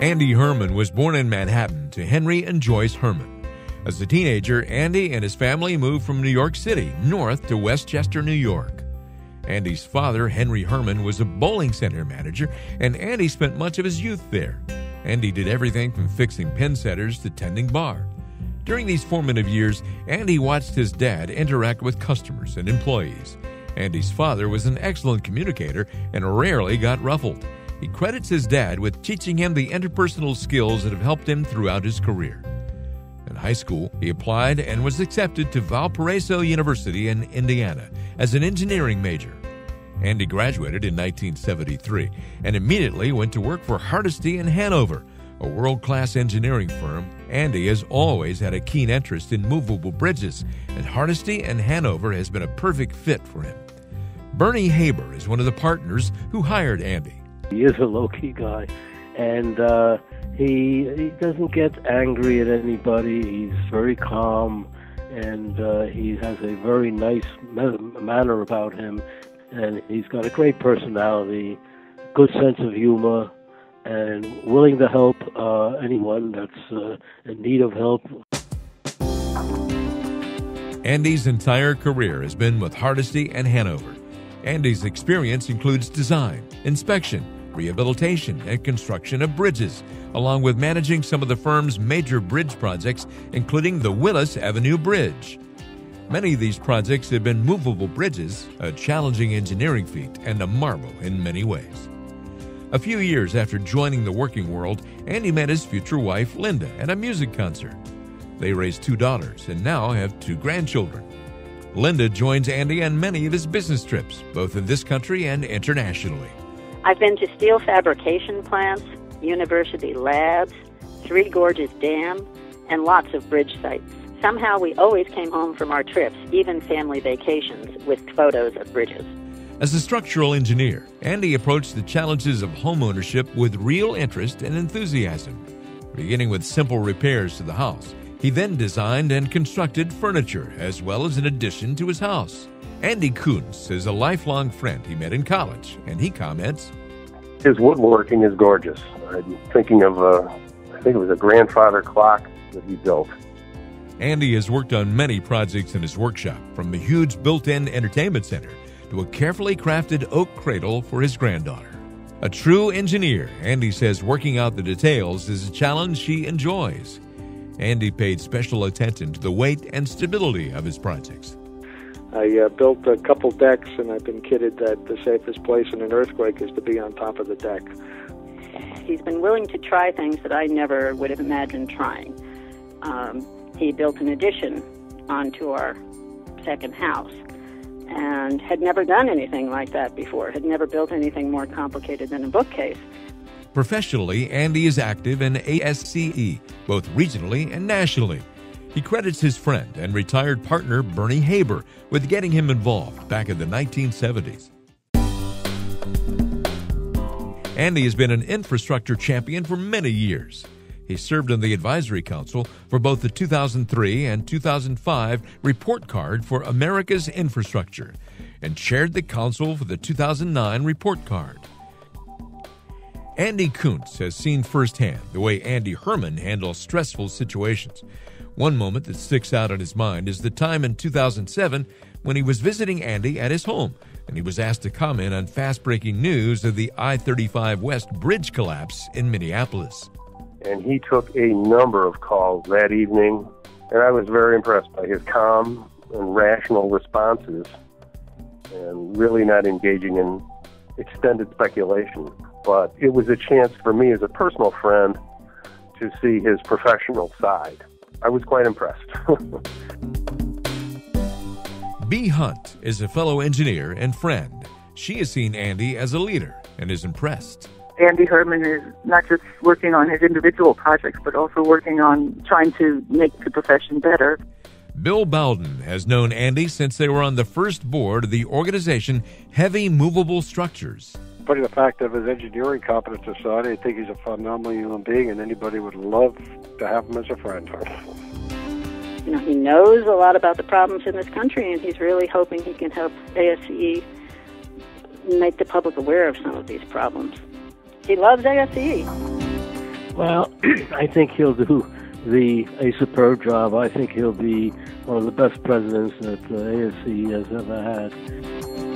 Andy Herrmann was born in Manhattan to Henry and Joyce Herrmann. As a teenager, Andy and his family moved from New York City north to Westchester, New York. Andy's father, Henry Herrmann, was a bowling center manager, and Andy spent much of his youth there. Andy did everything from fixing pin setters to tending bar. During these formative years, Andy watched his dad interact with customers and employees. Andy's father was an excellent communicator and rarely got ruffled. He credits his dad with teaching him the interpersonal skills that have helped him throughout his career. In high school, he applied and was accepted to Valparaiso University in Indiana as an engineering major. Andy graduated in 1973 and immediately went to work for Hardesty and Hanover, a world class engineering firm. Andy has always had a keen interest in movable bridges, and Hardesty and Hanover has been a perfect fit for him. Bernie Haber is one of the partners who hired Andy. He is a low key guy, and uh, he he doesn't get angry at anybody. He's very calm, and uh, he has a very nice manner about him, and he's got a great personality, good sense of humor, and willing to help uh, anyone that's uh, in need of help. Andy's entire career has been with Hardesty and Hanover. Andy's experience includes design, inspection, rehabilitation, and construction of bridges, along with managing some of the firm's major bridge projects, including the Willis Avenue Bridge. Many of these projects have been movable bridges, a challenging engineering feat and a marvel in many ways. A few years after joining the working world, Andy met his future wife, Linda, at a music concert. They raised two daughters and now have two grandchildren. Linda joins Andy on many of his business trips, both in this country and internationally. I've been to steel fabrication plants, university labs, Three Gorges Dam, and lots of bridge sites. Somehow we always came home from our trips, even family vacations, with photos of bridges. As a structural engineer, Andy approached the challenges of homeownership with real interest and enthusiasm. Beginning with simple repairs to the house, he then designed and constructed furniture as well as an addition to his house. Andy Kuntz is a lifelong friend he met in college, and he comments His woodworking is gorgeous. I'm thinking of, a, I think it was a grandfather clock that he built. Andy has worked on many projects in his workshop, from a huge built in entertainment center to a carefully crafted oak cradle for his granddaughter. A true engineer, Andy says working out the details is a challenge she enjoys. Andy paid special attention to the weight and stability of his projects. I uh, built a couple decks, and I've been kidded that the safest place in an earthquake is to be on top of the deck. He's been willing to try things that I never would have imagined trying. Um, he built an addition onto our second house and had never done anything like that before, had never built anything more complicated than a bookcase. Professionally, Andy is active in ASCE, both regionally and nationally. He credits his friend and retired partner Bernie Haber with getting him involved back in the 1970s. Andy has been an infrastructure champion for many years. He served on the advisory council for both the 2003 and 2005 report card for America's infrastructure and chaired the council for the 2009 report card. Andy Kuntz has seen firsthand the way Andy Herrmann handles stressful situations. One moment that sticks out in his mind is the time in 2007 when he was visiting Andy at his home and he was asked to comment on fast breaking news of the I 35 West bridge collapse in Minneapolis. And he took a number of calls that evening, and I was very impressed by his calm and rational responses and really not engaging in extended speculation. But it was a chance for me as a personal friend to see his professional side. I was quite impressed. Bee Hunt is a fellow engineer and friend. She has seen Andy as a leader and is impressed. Andy Herrmann is not just working on his individual projects, but also working on trying to make the profession better. Bill Bowden has known Andy since they were on the first board of the organization Heavy Movable Structures. Putting the fact of his engineering competence aside, I think he's a phenomenal human being, and anybody would love to have him as a friend. You know, he knows a lot about the problems in this country, and he's really hoping he can help ASCE make the public aware of some of these problems. He loves ASCE. Well, I think he'll do the a superb job. I think he'll be one of the best presidents that uh, the ASC has ever had.